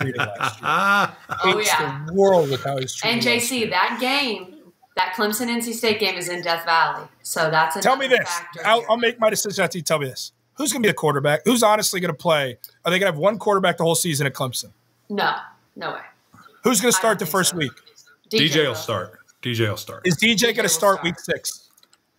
treated last year. oh Hates yeah. the world with how he's treated. And last year. JC, that game, that Clemson NC State game is in Death Valley, so that's a Tell me this. I'll. I'll make my decision after you tell me this. Who's going to be the quarterback? Who's honestly going to play? Are they going to have one quarterback the whole season at Clemson? no, no way. Who's going to start the first so. week? DJ will will. start. DJ will start. Is DJ going to start start. week six?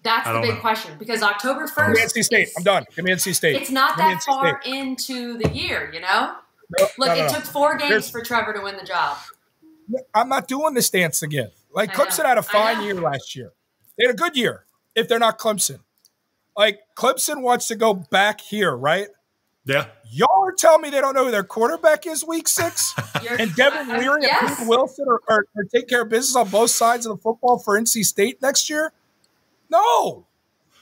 That's I the big know. question because October Give me first. NC State. I'm done. Give me NC State. It's not Give me that far State. into the year, you know. No, Look, no, no, it no. took four games There's- for Trevor to win the job. I'm not doing this dance again. Like I know. Clemson had a fine year last year. They had a good year if they're not Clemson. Like Clemson wants to go back here, right? Yeah. Y'all are telling me they don't know who their quarterback is week six? You're- and Devin I- I- Leary and yes. Pete Wilson are, are, are take care of business on both sides of the football for NC State next year? No.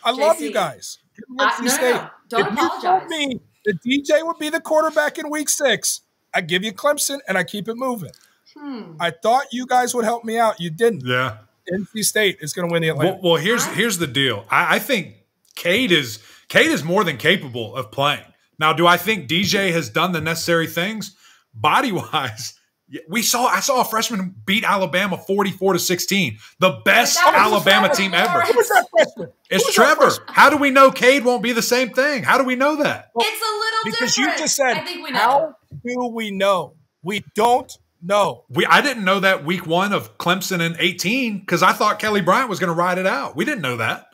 I love you guys. Give I- NC no, no, State. no. Don't if you told apologize. me that DJ would be the quarterback in week six, I give you Clemson and I keep it moving. Hmm. I thought you guys would help me out. You didn't. Yeah. NC State is going to win the Atlantic. Well, well here's here's the deal. I, I think Cade is Cade is more than capable of playing. Now, do I think DJ has done the necessary things body wise? We saw I saw a freshman beat Alabama 44 to 16. The best But that was Alabama Trevor team ever. Who was that freshman? It's Who was that Trevor. freshman? How do we know Cade won't be the same thing? How do we know that? It's a little Because different. you just said, I think we know. how do we know? We don't know. We I didn't know that week one of Clemson in 18 because I thought Kelly Bryant was going to ride it out. We didn't know that.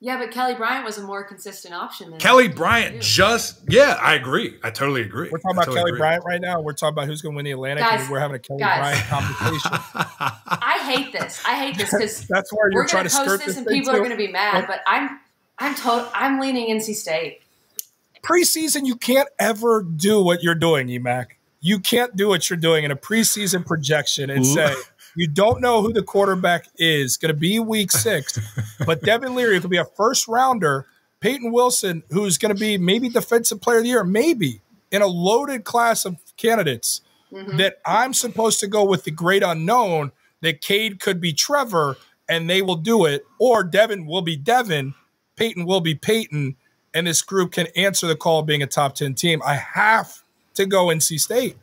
Yeah, but Kelly Bryant was a more consistent option than Kelly Bryant just yeah, I agree. I totally agree. We're talking I about totally Kelly agree. Bryant right now. We're talking about who's going to win the Atlantic, Guys, and we're having a Kelly guys. Bryant conversation. I hate this. I hate this because That's where you're we're trying going to to skirt post this this and thing people are going to be mad. But I'm, I'm to- I'm leaning NC State. preseason, you can't ever do what you're doing, EMAC. You can't do what you're doing in a preseason projection and Ooh. say you don't know who the quarterback is going to be week six, but Devin Leary could be a first rounder. Payton Wilson, who's going to be maybe defensive player of the year, maybe in a loaded class of candidates. Mhm. That I'm supposed to go with the great unknown that Cade could be Trevor and they will do it, or Devin will be Devin, Payton will be Payton, and this group can answer the call of being a top 10 team. I have to go NC State.